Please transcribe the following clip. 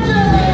Yeah.